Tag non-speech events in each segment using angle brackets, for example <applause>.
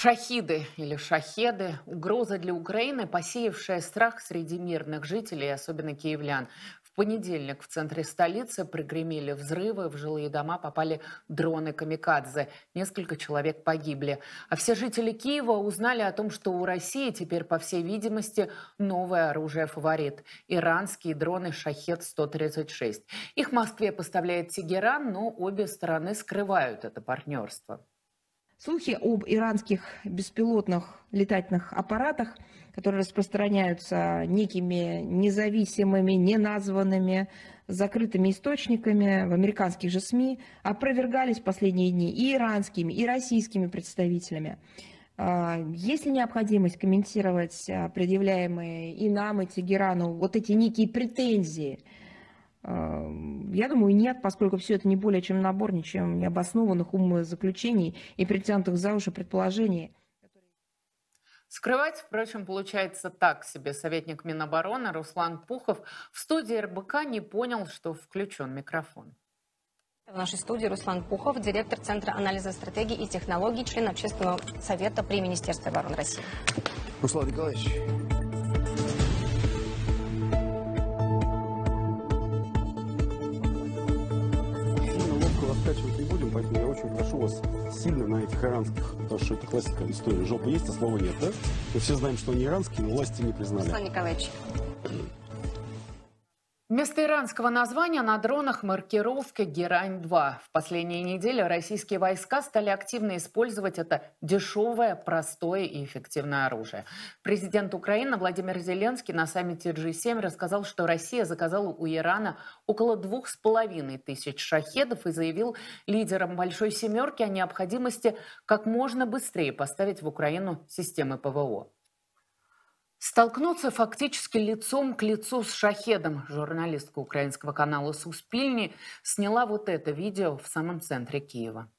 Шахиды или шахеды – угроза для Украины, посеявшая страх среди мирных жителей, особенно киевлян. В понедельник в центре столицы прогремели взрывы, в жилые дома попали дроны «Камикадзе». Несколько человек погибли. А все жители Киева узнали о том, что у России теперь, по всей видимости, новое оружие фаворит – иранские дроны «Шахед-136». Их Москве поставляет Тегеран, но обе стороны скрывают это партнерство. Слухи об иранских беспилотных летательных аппаратах, которые распространяются некими независимыми, неназванными, закрытыми источниками в американских же СМИ, опровергались в последние дни и иранскими, и российскими представителями. А, есть ли необходимость комментировать а, предъявляемые и нам, и Тегерану вот эти некие претензии – я думаю, нет, поскольку все это не более чем набор ничем необоснованных умозаключений и притянутых за уши предположений. Скрывать, впрочем, получается так себе. Советник Минобороны Руслан Пухов в студии РБК не понял, что включен микрофон. В нашей студии Руслан Пухов, директор Центра анализа стратегий и технологий, член Общественного совета при Министерстве обороны России. Руслан Николаевич, иранских, потому что это классика истории. Жопа есть, а слова нет, да? Мы все знаем, что они иранские, но власти не признали. Руслан Николаевич. Вместо иранского названия на дронах маркировка «Герань-2». В последние недели российские войска стали активно использовать это дешевое, простое и эффективное оружие. Президент Украины Владимир Зеленский на саммите G7 рассказал, что Россия заказала у Ирана около двух с половиной тысяч шахедов и заявил лидерам «Большой семерки» о необходимости как можно быстрее поставить в Украину системы ПВО. Столкнуться фактически лицом к лицу с шахедом. Журналистка украинского канала «Суспильни» сняла вот это видео в самом центре Киева.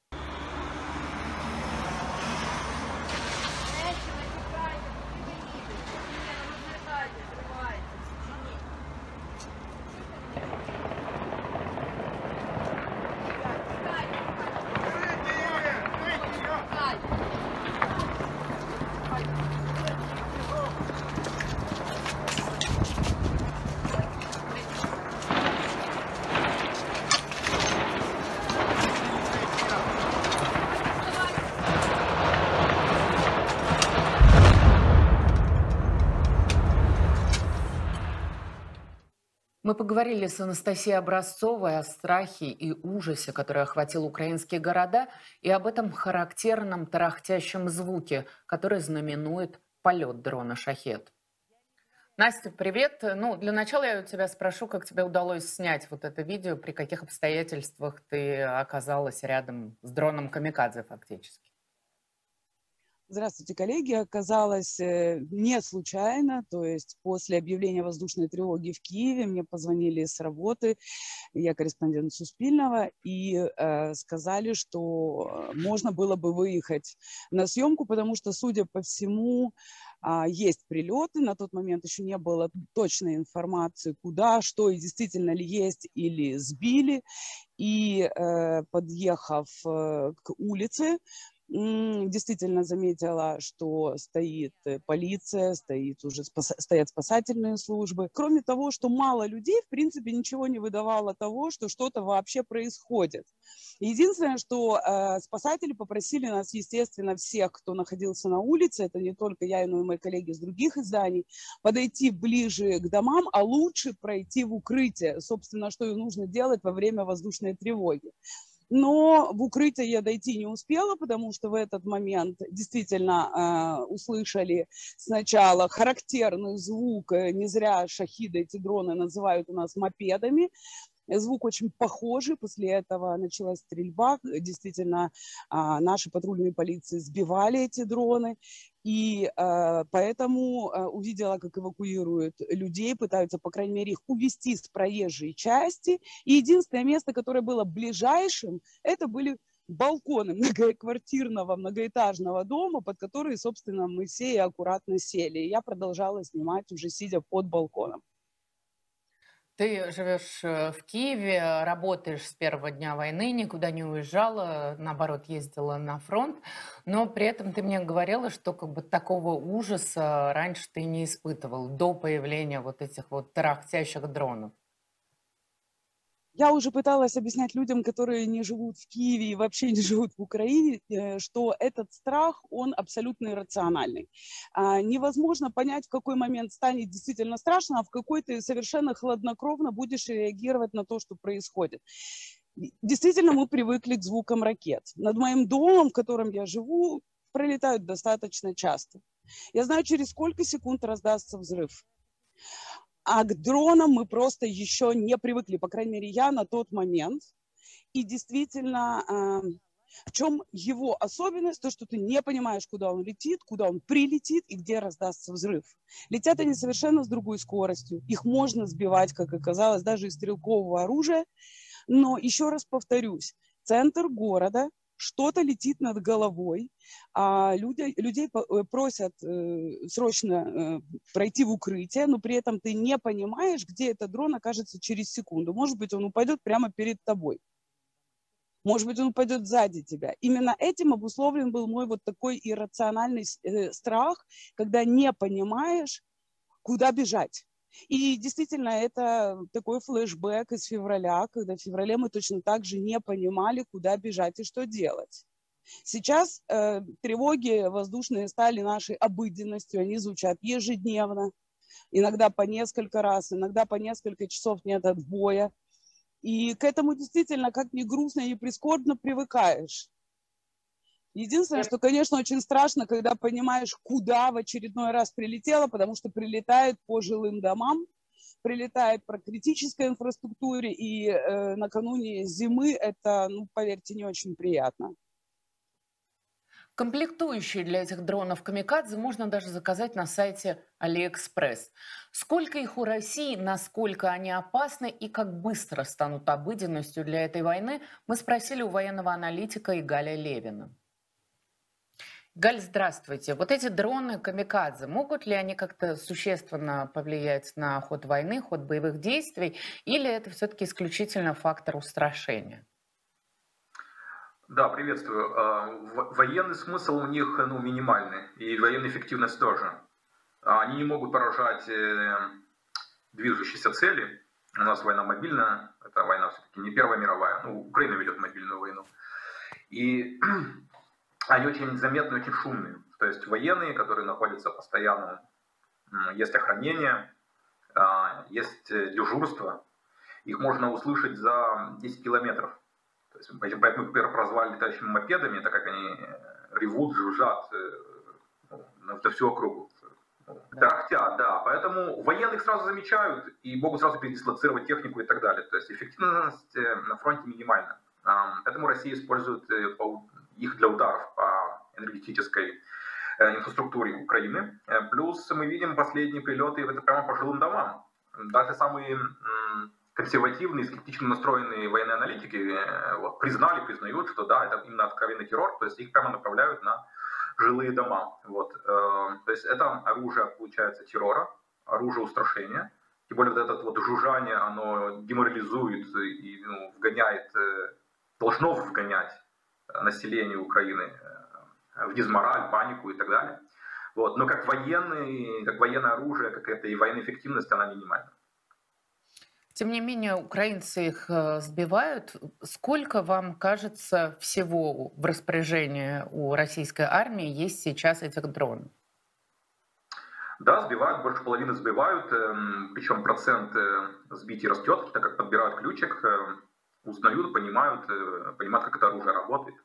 Мы поговорили с Анастасией Образцовой о страхе и ужасе, который охватил украинские города, и об этом характерном тарахтящем звуке, который знаменует полет дрона «Шахет». Настя, привет. Ну, для начала я у тебя спрошу, как тебе удалось снять вот это видео, при каких обстоятельствах ты оказалась рядом с дроном «Камикадзе» фактически? Здравствуйте, коллеги. Оказалось э, не случайно, то есть после объявления воздушной тревоги в Киеве мне позвонили с работы, я корреспондент Суспильного, и э, сказали, что можно было бы выехать на съемку, потому что, судя по всему, э, есть прилеты. На тот момент еще не было точной информации, куда, что и действительно ли есть или сбили. И э, подъехав э, к улице, действительно заметила, что стоит э, полиция, стоит уже спас, стоят спасательные службы. Кроме того, что мало людей, в принципе, ничего не выдавало того, что что-то вообще происходит. Единственное, что э, спасатели попросили нас, естественно, всех, кто находился на улице, это не только я, но и мои коллеги из других изданий, подойти ближе к домам, а лучше пройти в укрытие, собственно, что и нужно делать во время воздушной тревоги. Но в укрытие я дойти не успела, потому что в этот момент действительно э, услышали сначала характерный звук, э, не зря шахиды эти дроны называют у нас мопедами, звук очень похожий. После этого началась стрельба. Действительно, а, наши патрульные полиции сбивали эти дроны. И э, поэтому э, увидела, как эвакуируют людей, пытаются, по крайней мере, их увести с проезжей части. И единственное место, которое было ближайшим, это были балконы <laughs> многоквартирного, многоэтажного дома, под которые, собственно, мы все и аккуратно сели. И я продолжала снимать уже сидя под балконом. Ты живешь э, в Киеве, работаешь с первого дня войны, никуда не уезжала, наоборот, ездила на фронт, но при этом ты мне говорила, что как бы такого ужаса раньше ты не испытывал до появления вот этих вот тарахтящих дронов. Я уже пыталась объяснять людям, которые не живут в Киеве и вообще не <laughs> живут в Украине, э, что этот страх, он абсолютно иррациональный. А, невозможно понять, в какой момент станет действительно страшно, а в какой ты совершенно хладнокровно будешь реагировать на то, что происходит. Действительно, мы привыкли к звукам ракет. Над моим домом, в котором я живу, пролетают достаточно часто. Я знаю, через сколько секунд раздастся взрыв. А к дронам мы просто еще не привыкли, по крайней мере, я на тот момент. И действительно, э, в чем его особенность? То, что ты не понимаешь, куда он летит, куда он прилетит и где раздастся взрыв. Летят они совершенно с другой скоростью. Их можно сбивать, как оказалось, даже из стрелкового оружия. Но еще раз повторюсь, центр города что-то летит над головой, а люди, людей э, просят э, срочно э, пройти в укрытие, но при этом ты не понимаешь, где этот дрон окажется через секунду. Может быть, он упадет прямо перед тобой. Может быть, он упадет сзади тебя. Именно этим обусловлен был мой вот такой иррациональный э, страх, когда не понимаешь, куда бежать. И действительно, это такой флешбэк из февраля, когда в феврале мы точно так же не понимали, куда бежать и что делать. Сейчас э, тревоги воздушные стали нашей обыденностью, они звучат ежедневно, иногда по несколько раз, иногда по несколько часов нет отбоя. И к этому действительно, как ни грустно, ни прискорбно, привыкаешь. Единственное, что, конечно, очень страшно, когда понимаешь, куда в очередной раз прилетело, потому что прилетает по жилым домам, прилетает по критической инфраструктуре, и э, накануне зимы это, ну, поверьте, не очень приятно. Комплектующие для этих дронов «Камикадзе» можно даже заказать на сайте AliExpress. Сколько их у России, насколько они опасны и как быстро станут обыденностью для этой войны, мы спросили у военного аналитика Игаля Левина. Галь, здравствуйте. Вот эти дроны камикадзе, могут ли они как-то существенно повлиять на ход войны, ход боевых действий, или это все-таки исключительно фактор устрашения? Да, приветствую. А, военный смысл у них ну, минимальный, и военная эффективность тоже. Они не могут поражать э, движущиеся цели. У нас война мобильная, это война все-таки не Первая мировая, ну, Украина ведет мобильную войну. И <clears throat> они очень заметны, очень шумные. То есть военные, которые находятся постоянно, есть охранение, а, есть э, дежурство, их можно услышать за 10 километров. То есть, поэтому их прозвали летающими мопедами, так как они э, ревут, жужжат э, ну, на всю округу. Тарахтят, да. Поэтому военных сразу замечают и могут сразу передислоцировать технику и так далее. То есть эффективность на фронте минимальна. Поэтому Россия использует их для ударов по энергетической э, инфраструктуре Украины. Э, плюс мы видим последние прилеты это прямо по жилым домам. Даже самые консервативные, скептично настроенные военные аналитики э, вот, признали, признают, что да, это именно откровенный террор, то есть их прямо направляют на жилые дома. Вот. То есть это оружие, получается, террора, оружие устрашения. Тем более вот это вот жужжание, оно деморализует и ну, вгоняет, должно вгонять населению Украины э, в дизмораль, панику и так далее. Вот. Но как военный, как военное оружие, как это и военная эффективность, она минимальна. Тем не менее, украинцы их э, сбивают. Сколько вам кажется всего в распоряжении у российской армии есть сейчас этих дронов? Да, сбивают, больше половины сбивают, эм, причем процент э, сбитий растет, так как подбирают ключик, узнают, понимают, э, понимают, как это оружие работает.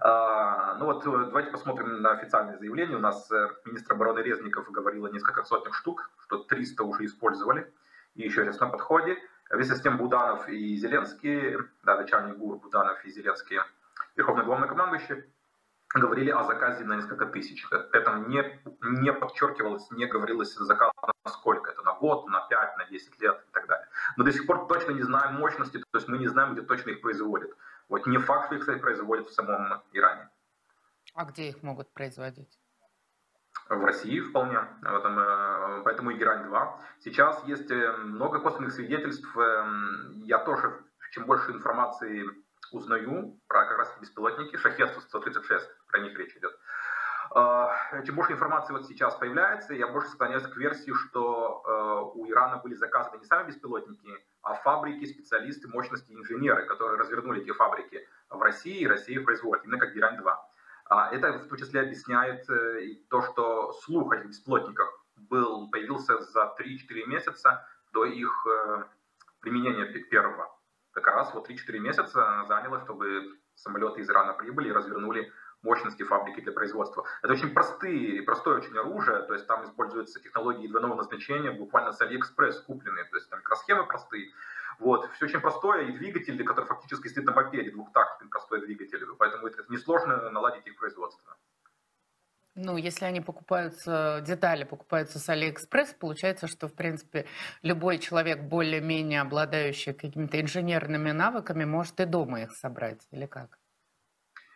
А, ну вот э, давайте посмотрим на официальное заявление. У нас э, министр обороны Резников говорил о несколько сотнях штук, что 300 уже использовали, и еще сейчас на подходе. Вместе с тем Буданов и Зеленский, да, начальник ГУР Буданов и Зеленский, верховный главнокомандующий, говорили о заказе на несколько тысяч. Это не, не подчеркивалось, не говорилось заказ на сколько. Это на год, на 5, на 10 лет и так далее. Мы до сих пор точно не знаем мощности, то есть мы не знаем, где точно их производят. Вот не факт, что их, кстати, производят в самом Иране. А где их могут производить? в России вполне, этом, э, поэтому и Герань-2. Сейчас есть э, много косвенных свидетельств. Я тоже, чем больше информации узнаю про как раз беспилотники, Шахет-136, про них речь идет, чем больше информации вот сейчас появляется, я больше склоняюсь к версии, что у Ирана были заказаны не сами беспилотники, а фабрики, специалисты, мощности, инженеры, которые развернули эти фабрики в России, и Россия производит, именно как Герань-2. А это в том числе объясняет э, то, что слух о этих беспилотниках был, появился за 3-4 месяца до их э, применения первого. Как раз вот 3-4 месяца заняло, чтобы самолеты из Ирана прибыли и развернули мощности фабрики для производства. Это очень простые, простое очень оружие, то есть там используются технологии двойного назначения, буквально с Алиэкспресс купленные, то есть там микросхемы простые. Вот, все очень простое, и двигатель, который фактически стоит на мопеде, двухтактный простой двигатель, поэтому это несложно наладить их производство. Ну, если они покупаются, детали покупаются с Алиэкспресс, получается, что, в принципе, любой человек, более-менее обладающий какими-то инженерными навыками, может и дома их собрать, или как?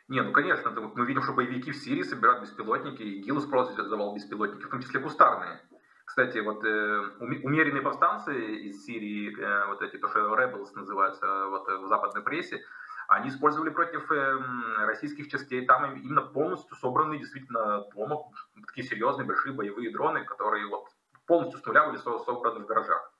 Не, ну конечно, мы видим, что боевики в Сирии собирают беспилотники, ИГИЛ использовал беспилотники, в том числе кустарные. Кстати, вот э, умеренные повстанцы из Сирии, э, вот эти, то, что Rebels называются э, вот, э, в западной прессе, они использовали против э, российских частей там именно полностью собранные действительно дома, такие серьезные большие боевые дроны, которые вот полностью с нуля были собраны в гаражах.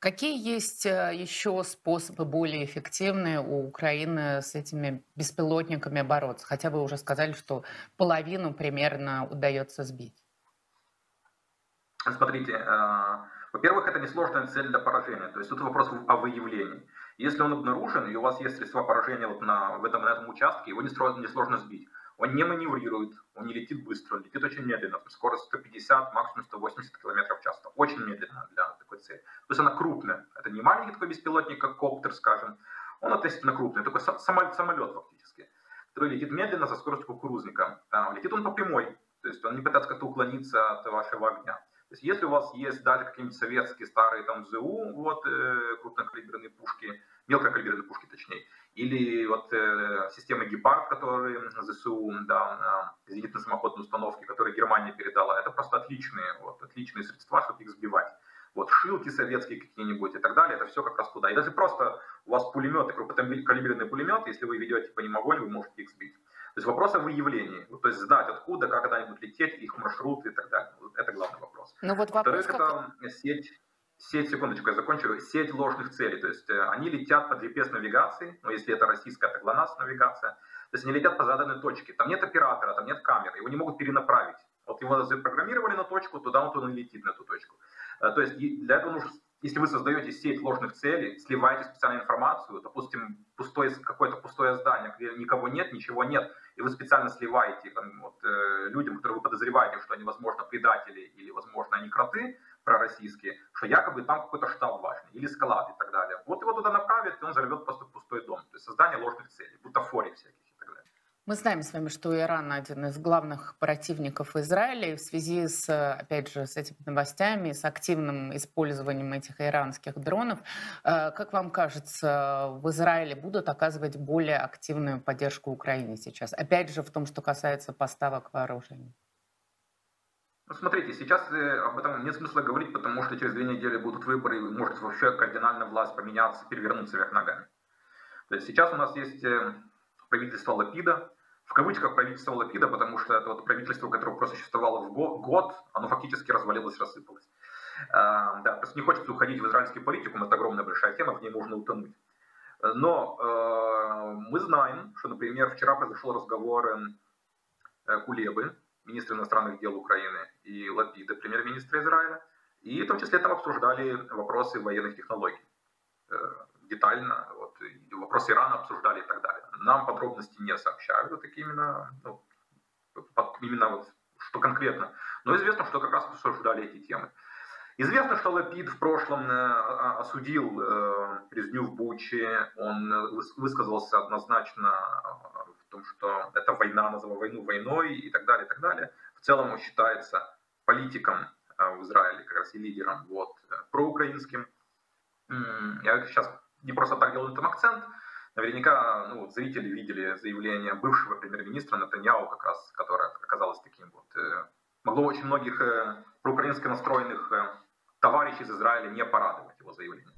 Какие есть э, еще способы более эффективные у Украины с этими беспилотниками бороться? Хотя вы уже сказали, что половину примерно удается сбить. Смотрите, э, во-первых, это несложная цель для поражения. То есть тут вопрос о выявлении. Если он обнаружен, и у вас есть средства поражения вот на, в этом, на этом участке, его несложно сбить. Он не маневрирует, он не летит быстро, он летит очень медленно, скорость 150, максимум 180 км в час. Очень медленно для такой цели. То есть она крупная. Это не маленький такой беспилотник, как коптер, скажем. Он относительно крупный, такой самолет, самолет фактически, который летит медленно со скоростью кукурузника. А, летит он по прямой, то есть он не пытается как-то уклониться от вашего огня. То есть если у вас есть даже какие-нибудь советские старые там ЗУ, вот, э, крупнокалиберные пушки, мелкокалиберные пушки точнее, или вот э, системы Гепард, которые ЗСУ, да, зенитно-самоходные установки, которые Германия передала, это просто отличные, вот, отличные средства, чтобы их сбивать. Вот шилки советские какие-нибудь и так далее, это все как раз туда. И даже просто у вас пулеметы, крупнокалиберные пулеметы, если вы ведете по ним огонь, вы можете их сбить. То есть вопрос о выявлении, то есть знать откуда, как когда-нибудь лететь, их маршруты и так далее. Это главный вопрос. Ну вот вопрос Во-вторых, как... это сеть, сеть, секундочку, я закончу, сеть ложных целей. То есть э, они летят по GPS-навигации, но если это российская, это ГЛОНАСС-навигация. То есть они летят по заданной точке. Там нет оператора, там нет камеры, его не могут перенаправить. Вот его запрограммировали на точку, туда вот он и летит на эту точку. Э, то есть для этого нужно если вы создаете сеть ложных целей, сливаете специальную информацию, допустим, пустое, какое-то пустое здание, где никого нет, ничего нет, и вы специально сливаете там, вот, э, людям, которые вы подозреваете, что они, возможно, предатели или, возможно, они кроты пророссийские, что якобы там какой-то штаб важный, или склад и так далее. Вот его туда направят, и он взорвет просто пустой дом. То есть создание ложных целей, бутафорий всяких. Мы знаем с вами, что Иран один из главных противников Израиля. И в связи с, опять же, с этими новостями, с активным использованием этих иранских дронов, э, как вам кажется, в Израиле будут оказывать более активную поддержку Украине сейчас? Опять же, в том, что касается поставок вооружений. Ну, смотрите, сейчас э, об этом нет смысла говорить, потому что через две недели будут выборы, и может вообще кардинально власть поменяться, перевернуться вверх ногами. То есть сейчас у нас есть э, правительство Лапида, в кавычках правительство Лапида, потому что это вот правительство, которое просто существовало в год, оно фактически развалилось, рассыпалось. А, да, просто не хочется уходить в израильский политикум, это огромная большая тема, в ней можно утонуть. Но э, мы знаем, что, например, вчера произошел разговор э, Кулебы, министра иностранных дел Украины, и Лапида, премьер-министра Израиля, и в том числе там обсуждали вопросы военных технологий э, детально, вот, вопросы Ирана обсуждали и так далее. Нам подробности не сообщают, вот такие именно, ну, именно вот, что конкретно. Но известно, что как раз обсуждали эти темы. Известно, что Лапид в прошлом э, осудил э, резню в Буче, он высказался однозначно в том, что это война, назвал войну войной и так далее, и так далее. В целом он считается политиком э, в Израиле, как раз и лидером вот, проукраинским. Я сейчас не просто так делаю там акцент, Наверняка ну, зрители видели заявление бывшего премьер-министра Натаньяу, как раз, которое оказалось таким вот. Э, могло очень многих э, проукраински настроенных товарищей из Израиля не порадовать его заявление.